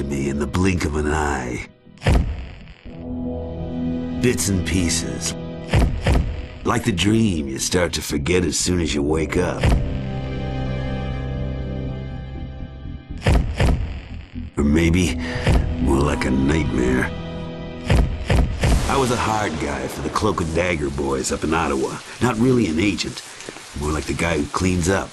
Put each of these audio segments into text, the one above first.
to me in the blink of an eye. Bits and pieces. Like the dream you start to forget as soon as you wake up. Or maybe more like a nightmare. I was a hard guy for the Cloak and Dagger boys up in Ottawa. Not really an agent. More like the guy who cleans up.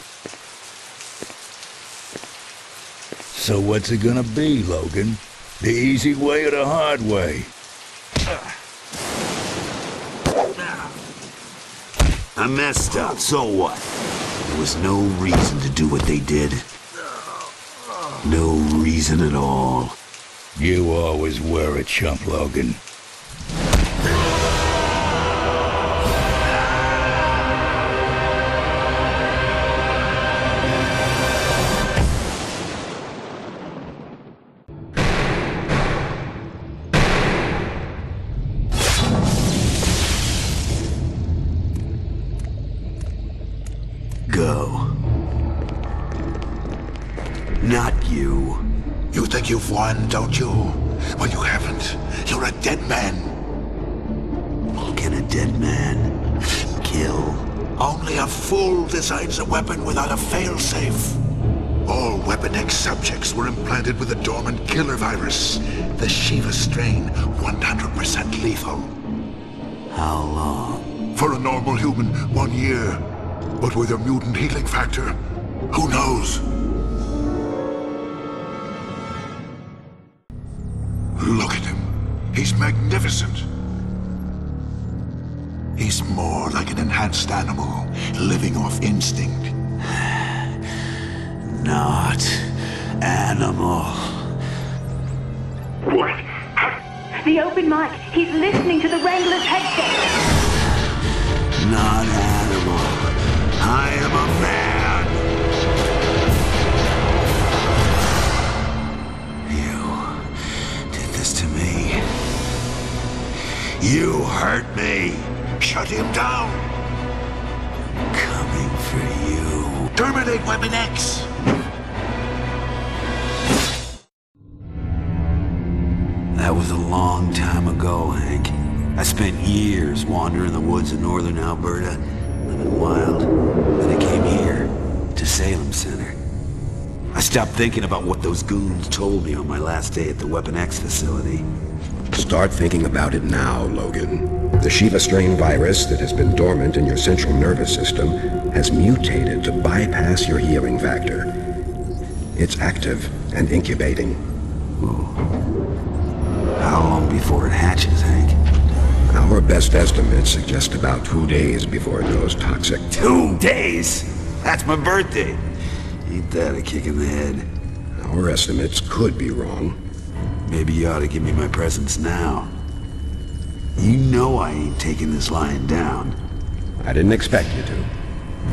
So what's it gonna be, Logan? The easy way or the hard way? I messed up, so what? There was no reason to do what they did. No reason at all. You always were a chump, Logan. Think don't you? Well, you haven't. You're a dead man. Can a dead man kill? Only a fool designs a weapon without a failsafe. All Weapon X subjects were implanted with a dormant killer virus. The Shiva strain, 100% lethal. How long? For a normal human, one year. But with a mutant healing factor, who knows? Magnificent. He's more like an enhanced animal, living off instinct. Not animal. What? The open mic. He's listening to the Wrangler's headset. Not animal. I am a man. You hurt me. Shut him down! I'm Coming for you. Terminate Weapon X! That was a long time ago, Hank. I spent years wandering the woods of northern Alberta, living wild. Then I came here, to Salem Center. I stopped thinking about what those goons told me on my last day at the Weapon X facility. Start thinking about it now, Logan. The Shiva strain virus that has been dormant in your central nervous system has mutated to bypass your healing factor. It's active and incubating. How long before it hatches, Hank? Our best estimates suggest about two days before it goes toxic. Two days! That's my birthday! Ain't that a kick in the head? Our estimates could be wrong. Maybe you ought to give me my presents now. You know I ain't taking this lying down. I didn't expect you to.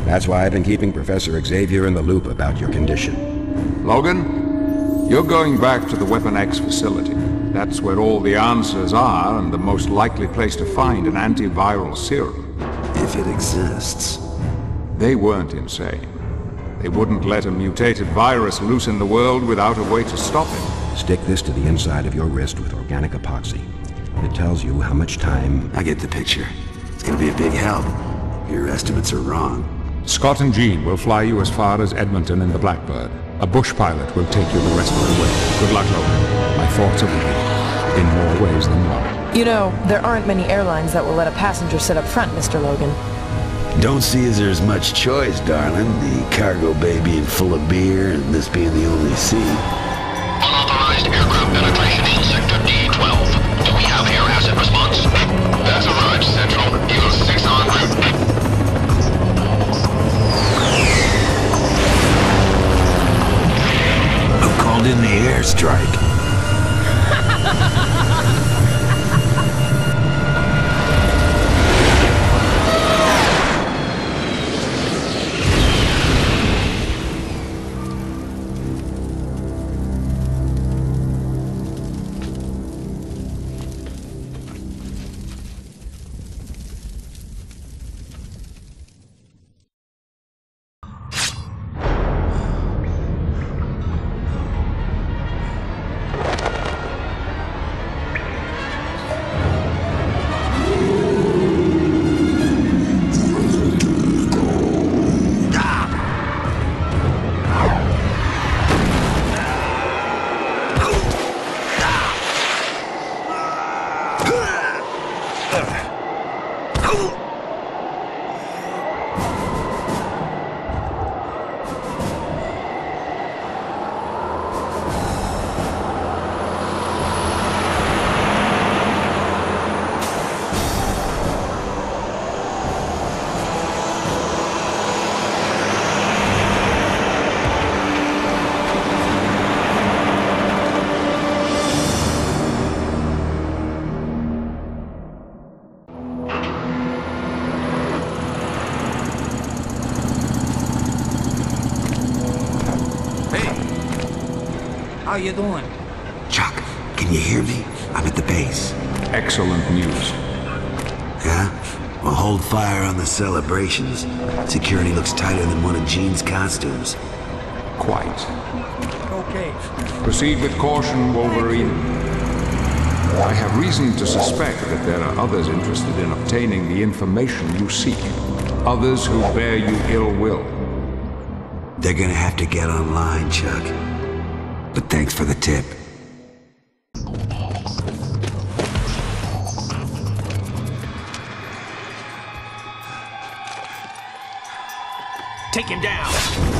That's why I've been keeping Professor Xavier in the loop about your condition. Logan, you're going back to the Weapon X facility. That's where all the answers are and the most likely place to find an antiviral serum. If it exists. They weren't insane. They wouldn't let a mutated virus loose in the world without a way to stop it. Stick this to the inside of your wrist with organic epoxy. It tells you how much time... I get the picture. It's gonna be a big help. Your estimates are wrong. Scott and Jean will fly you as far as Edmonton in the Blackbird. A bush pilot will take you the rest of the way. Good luck, Logan. My thoughts are with you. In more ways than one. You know, there aren't many airlines that will let a passenger sit up front, Mr. Logan. Don't see as there's much choice, darling. The cargo bay being full of beer and this being the only seat. The airstrike? How you doing? Chuck, can you hear me? I'm at the base. Excellent news. Yeah? We'll hold fire on the celebrations. Security looks tighter than one of Jean's costumes. Quite. Okay. Proceed with caution, Wolverine. I have reason to suspect that there are others interested in obtaining the information you seek. Others who bear you ill will. They're gonna have to get online, Chuck. But thanks for the tip. Take him down.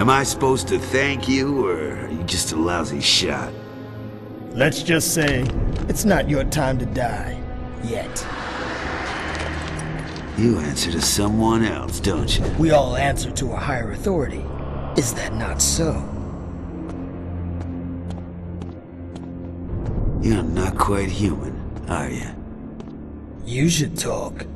Am I supposed to thank you, or are you just a lousy shot? Let's just say, it's not your time to die. Yet. You answer to someone else, don't you? We all answer to a higher authority. Is that not so? You're not quite human, are you? You should talk.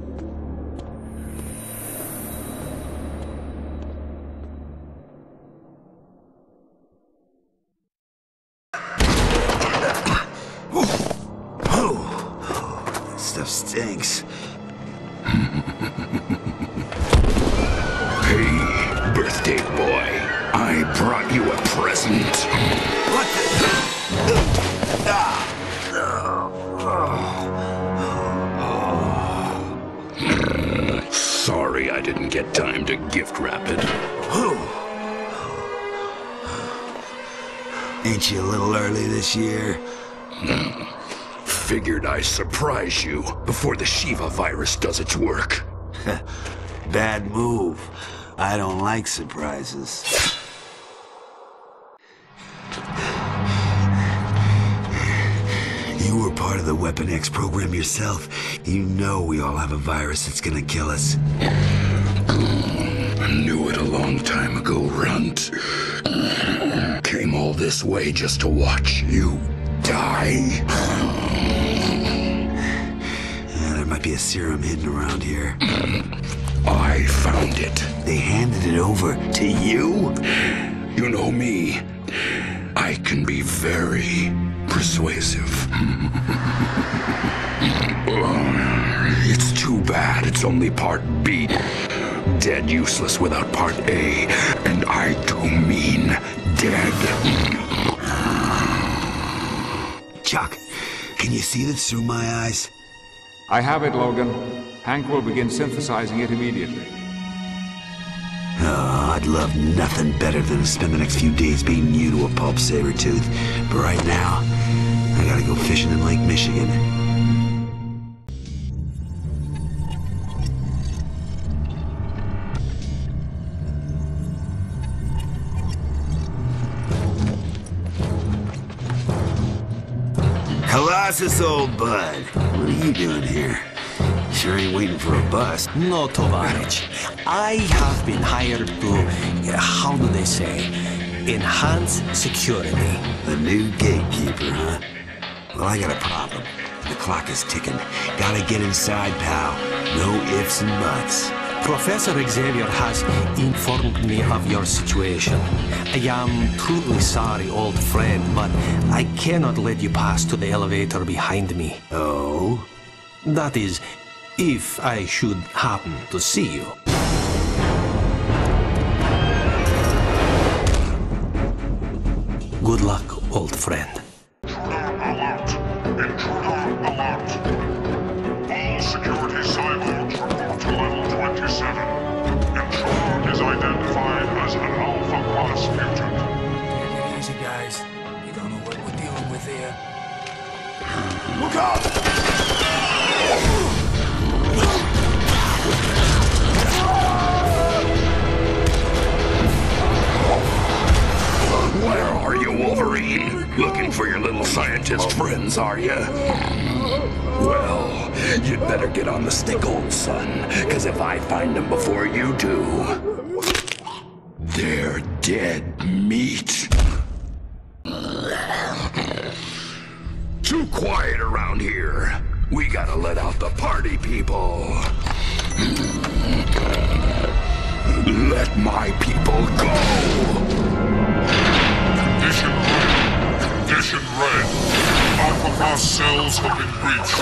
Figured I surprise you before the Shiva virus does its work. Bad move. I don't like surprises. You were part of the Weapon X program yourself. You know we all have a virus that's gonna kill us. I knew it a long time ago, Runt. Came all this way just to watch you die. Yeah, there might be a serum hidden around here. I found it. They handed it over to you? You know me. I can be very persuasive. Uh, it's too bad it's only part B. Dead useless without part A. And I do mean dead. Chuck, can you see this through my eyes? I have it, Logan. Hank will begin synthesizing it immediately. Oh, I'd love nothing better than to spend the next few days being new to a pulp Sabretooth. But right now, I gotta go fishing in Lake Michigan. Colossus, old bud. What are you doing here? Sure ain't waiting for a bus. No, Tovarich. I have been hired to, how do they say, enhance security. The new gatekeeper, huh? Well, I got a problem. The clock is ticking. Gotta get inside, pal. No ifs and buts. Professor Xavier has informed me of your situation. I am truly sorry, old friend, but I cannot let you pass to the elevator behind me. Oh? That is, if I should happen to see you. Good luck, old friend. Where are you, Wolverine? Looking for your little scientist friends, are you? Well, you'd better get on the stick, old son, because if I find them before you do, they're dead meat. Too quiet around here. We gotta let out the party people. Let my people go. Condition red. Condition red. Alpha cells have been breached.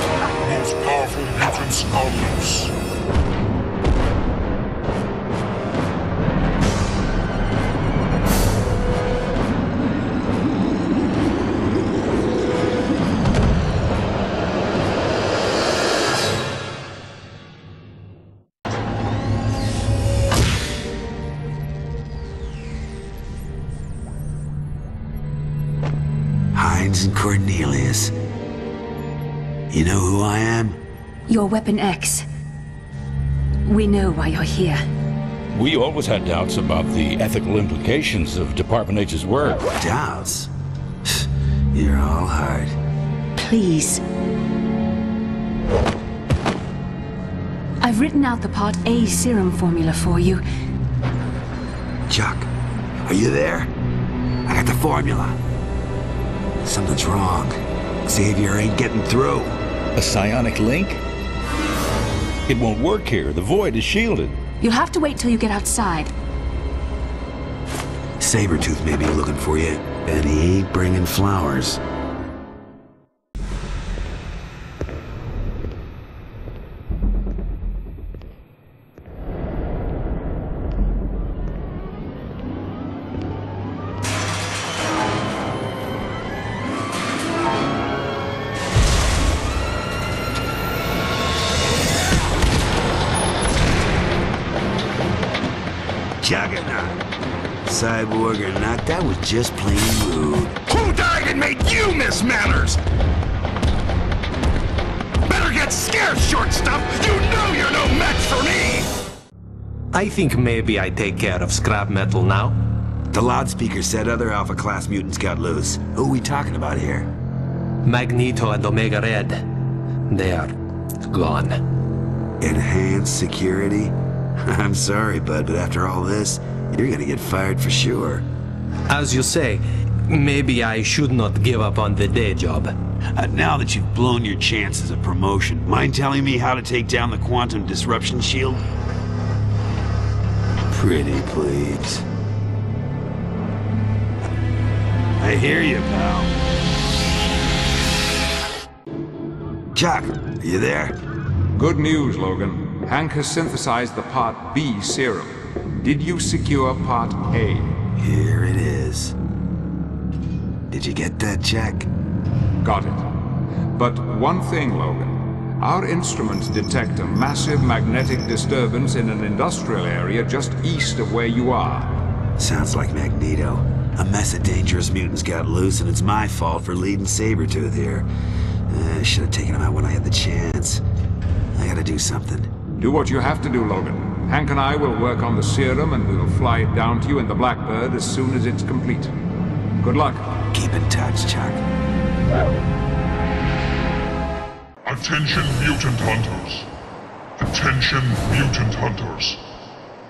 Most powerful mutants are loose. Hines Cornelius. You know who I am? Your Weapon X. We know why you're here. We always had doubts about the ethical implications of Department H's work. Doubts? You're all hard. Please. I've written out the Part A serum formula for you. Chuck, are you there? I got the formula. Something's wrong. Xavier ain't getting through. A psionic link? It won't work here. The void is shielded. You'll have to wait till you get outside. Sabretooth may be looking for you, and he ain't bringing flowers. That was just plain rude. Who died and made you miss manners? Better get scared, short stuff! You know you're no match for me! I think maybe I take care of scrap metal now. The loudspeaker said other Alpha class mutants got loose. Who are we talking about here? Magneto and Omega Red. They are gone. Enhanced security? I'm sorry, bud, but after all this, you're gonna get fired for sure. As you say, maybe I should not give up on the day job. Uh, now that you've blown your chances of promotion, mind telling me how to take down the quantum disruption shield? Pretty please. I hear you, pal. Chuck, are you there? Good news, Logan. Hank has synthesized the Part B serum. Did you secure Part A? Here it is. Did you get that check? Got it. But one thing, Logan. Our instruments detect a massive magnetic disturbance in an industrial area just east of where you are. Sounds like Magneto. A mess of dangerous mutants got loose, and it's my fault for leading Sabretooth here. Uh, I should have taken him out when I had the chance. I gotta do something. Do what you have to do, Logan. Hank and I will work on the serum and we'll fly it down to you in the Blackbird as soon as it's complete. Good luck. Keep in touch, Chuck. Attention mutant hunters. Attention mutant hunters.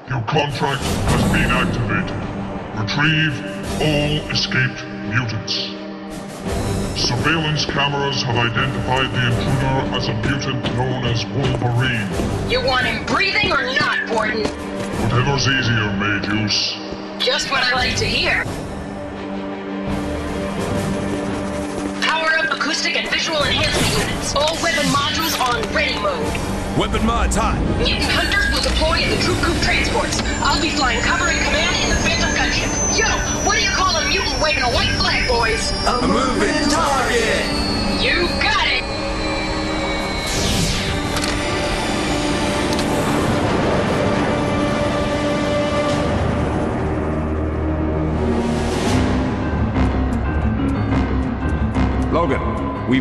Your contract has been activated. Retrieve all escaped mutants. Surveillance cameras have identified the intruder as a mutant known as Wolverine. You want him breathing or not, Gordon? Whatever's easier, Mayjuice. Just what I like to hear. Power up acoustic and visual enhancement units. All weapon modules on ready mode. Weapon mods hot. Mutant hunters will deploy in the troop group transports. I'll be flying cover and command in the Phantom gunship. Yo, what do you call a mutant waving a white flag, boys? A moving target.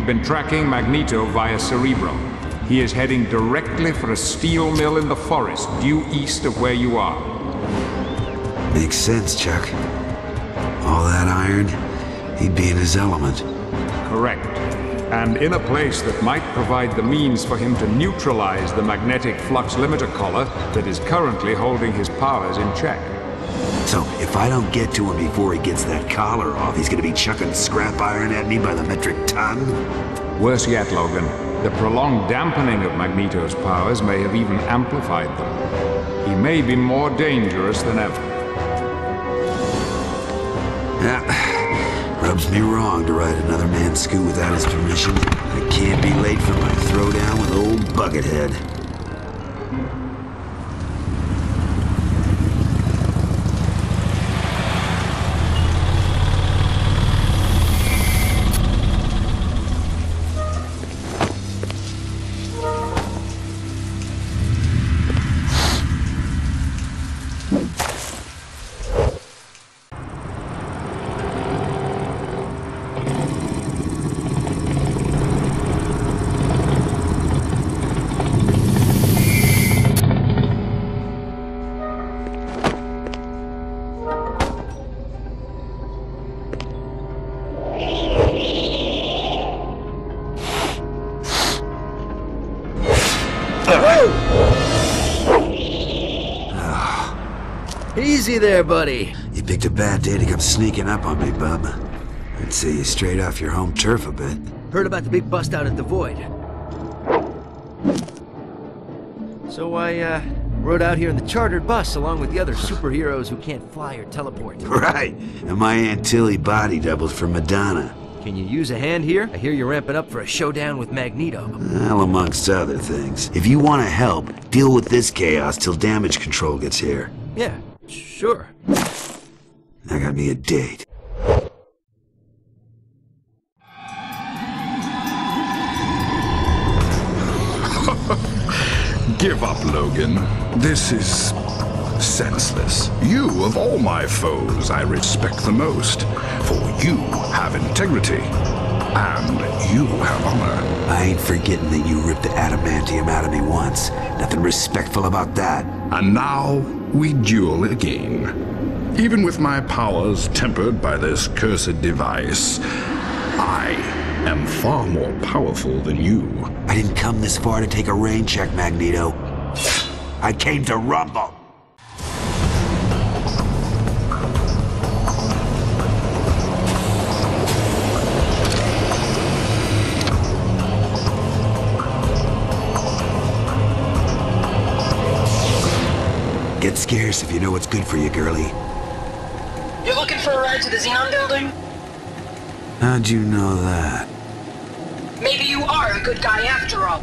We've been tracking Magneto via Cerebro. He is heading directly for a steel mill in the forest due east of where you are. Makes sense, Chuck. All that iron, he'd be in his element. Correct. And in a place that might provide the means for him to neutralize the magnetic flux limiter collar that is currently holding his powers in check. So if I don't get to him before he gets that collar off, he's gonna be chucking scrap iron at me by the metric ton? Worse yet, Logan. The prolonged dampening of Magneto's powers may have even amplified them. He may be more dangerous than ever. Yeah, rubs me wrong to ride another man's scoot without his permission. I can't be late for my throwdown with old Buckethead. Easy there, buddy. You picked a bad day to come sneaking up on me, bub. I'd say you straight off your home turf a bit. Heard about the big bust out at the Void. So I, uh, rode out here in the chartered bus along with the other superheroes who can't fly or teleport. Right, and my Aunt Tilly body doubles for Madonna. Can you use a hand here? I hear you're ramping up for a showdown with Magneto. Well, amongst other things. If you want to help, deal with this chaos till damage control gets here. Yeah, sure. I got me a date. Give up, Logan. This is senseless. You, of all my foes, I respect the most. For you have integrity. And you have honor. I ain't forgetting that you ripped the adamantium out of me once. Nothing respectful about that. And now we duel again. Even with my powers tempered by this cursed device, I am far more powerful than you. I didn't come this far to take a rain check, Magneto. I came to rumble. Get scarce if you know what's good for you, girlie. You're looking for a ride to the Xenon building? How'd you know that? Maybe you are a good guy after all.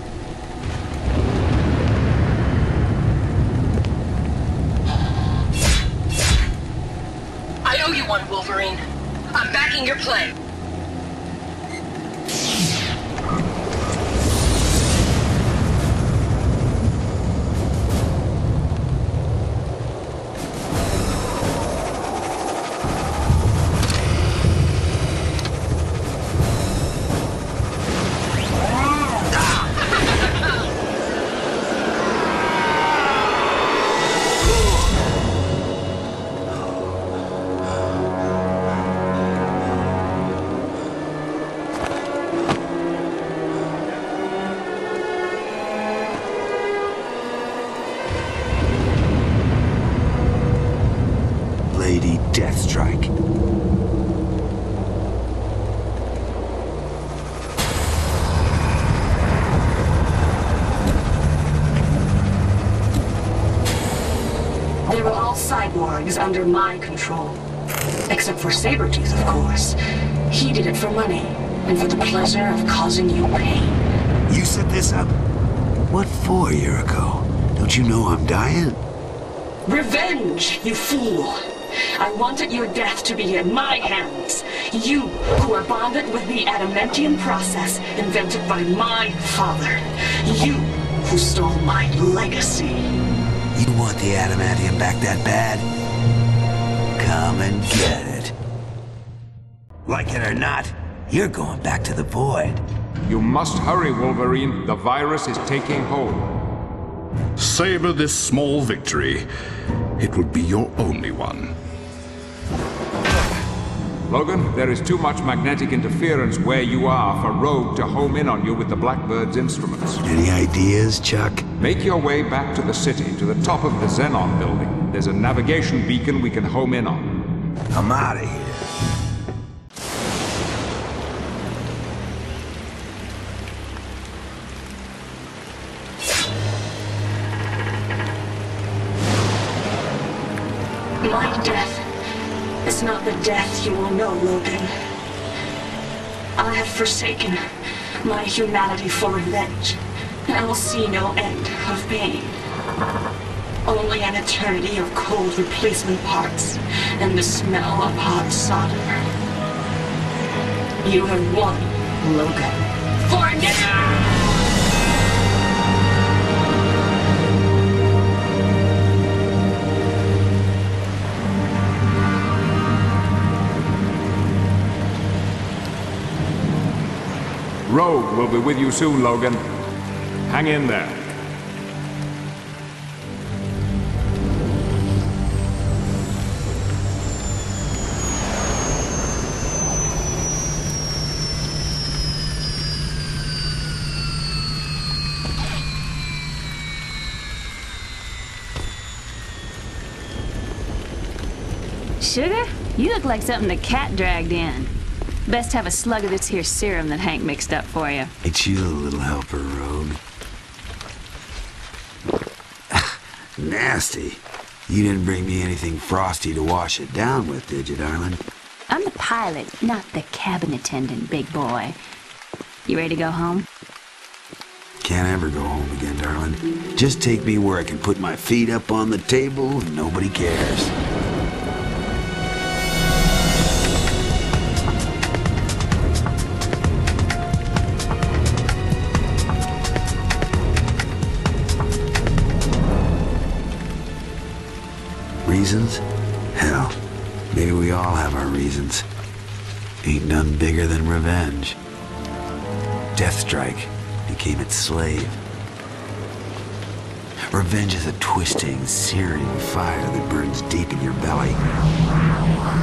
I owe you one, Wolverine. I'm backing your plan. Lady Deathstrike. They were all cyborgs under my control. Except for Sabretooth, of course. He did it for money, and for the pleasure of causing you pain. You set this up? What for, Yuriko? Don't you know I'm dying? Revenge, you fool! I wanted your death to be in my hands. You, who are bonded with the adamantium process invented by my father. You, who stole my legacy. You want the adamantium back that bad? Come and get it. Like it or not, you're going back to the void. You must hurry, Wolverine. The virus is taking hold. Savor this small victory. It will be your only one. Logan, there is too much magnetic interference where you are for Rogue to home in on you with the Blackbird's instruments. Any ideas, Chuck? Make your way back to the city, to the top of the Xenon building. there's a navigation beacon we can home in on. I'm out of here. Not the death you will know, Logan. I have forsaken my humanity for revenge, and I will see no end of pain. Only an eternity of cold replacement parts and the smell of hot solder. You have won, Logan. For now! Rogue will be with you soon, Logan. Hang in there. Sugar? You look like something the cat dragged in. Best have a slug of this here serum that Hank mixed up for you. It's you, little helper, Rogue. Nasty. You didn't bring me anything frosty to wash it down with, did you, darling? I'm the pilot, not the cabin attendant, big boy. You ready to go home? Can't ever go home again, darling. Just take me where I can put my feet up on the table and nobody cares. Reasons? Hell, maybe we all have our reasons. Ain't none bigger than revenge. Deathstrike became its slave. Revenge is a twisting, searing fire that burns deep in your belly.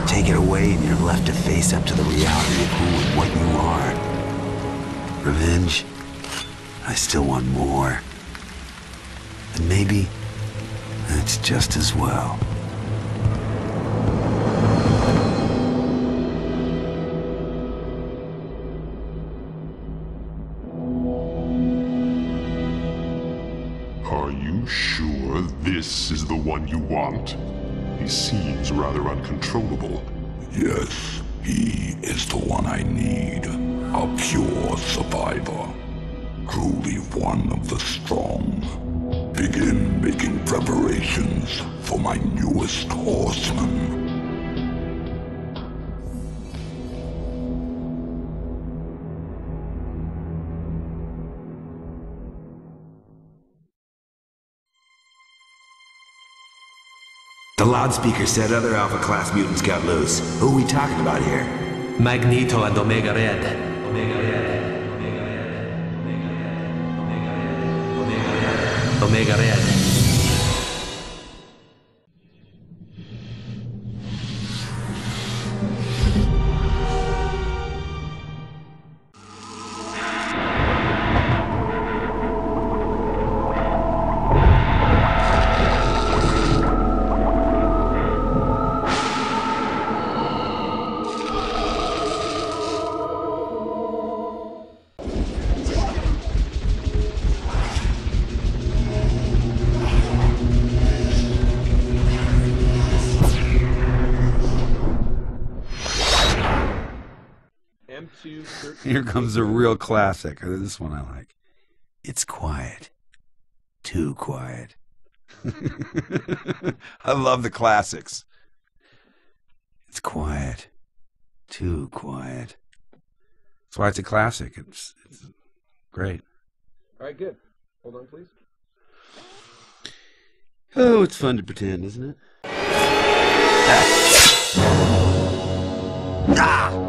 Take it away and you're left to face up to the reality of who and what you are. Revenge? I still want more. And maybe that's just as well. Sure this is the one you want? He seems rather uncontrollable. Yes, he is the one I need. A pure survivor. Truly one of the strong. Begin making preparations for my newest horseman. The loudspeaker said other Alpha class mutants got loose. Who are we talking about here? Magneto and Omega Red. Omega Red. Omega Red. Here comes a real classic. This one I like. It's quiet. Too quiet. I love the classics. It's quiet. Too quiet. That's why it's a classic. It's, it's great. All right, good. Hold on, please. Oh, it's fun to pretend, isn't it? Ah!